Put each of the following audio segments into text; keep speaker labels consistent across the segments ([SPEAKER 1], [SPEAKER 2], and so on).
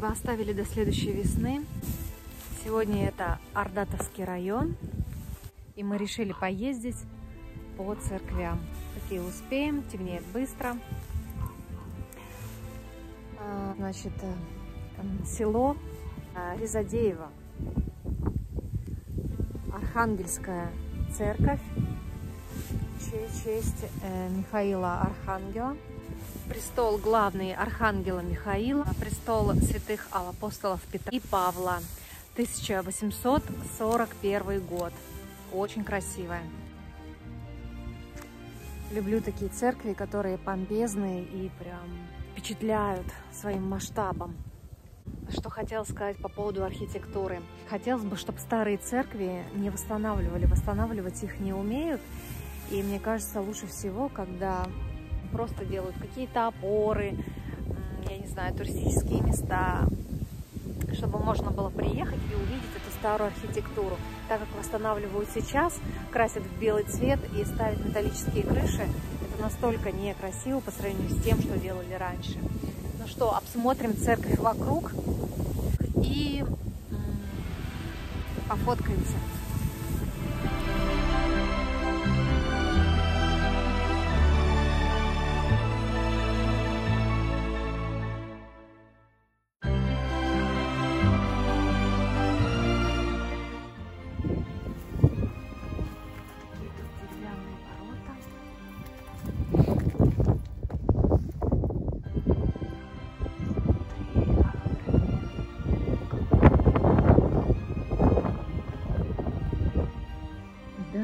[SPEAKER 1] бы оставили до следующей весны. Сегодня это Ордатовский район. И мы решили поездить по церквям. Какие успеем, темнеет быстро. А, значит, э, село э, Резадеево. Архангельская церковь. Честь э, Михаила Архангела престол главный Архангела Михаила, престол святых апостолов Петра и Павла, 1841 год. Очень красивая. Люблю такие церкви, которые помпезные и прям впечатляют своим масштабом. Что хотел сказать по поводу архитектуры. Хотелось бы, чтобы старые церкви не восстанавливали. Восстанавливать их не умеют. И мне кажется, лучше всего, когда просто делают какие-то опоры, я не знаю, туристические места, чтобы можно было приехать и увидеть эту старую архитектуру. Так как восстанавливают сейчас, красят в белый цвет и ставят металлические крыши, это настолько некрасиво по сравнению с тем, что делали раньше. Ну что, обсмотрим церковь вокруг и пофоткаемся.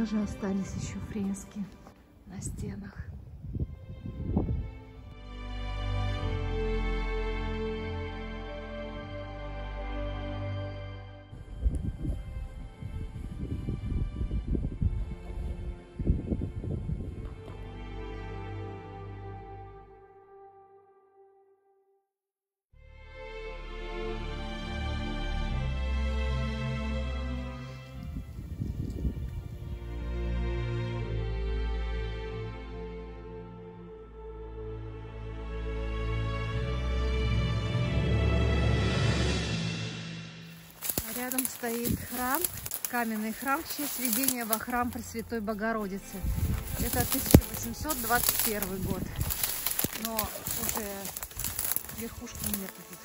[SPEAKER 1] Даже остались еще фрески на стенах. Рядом стоит храм, каменный храм в честь введения во храм Пресвятой Богородицы. Это 1821 год. Но уже верхушки нету тут.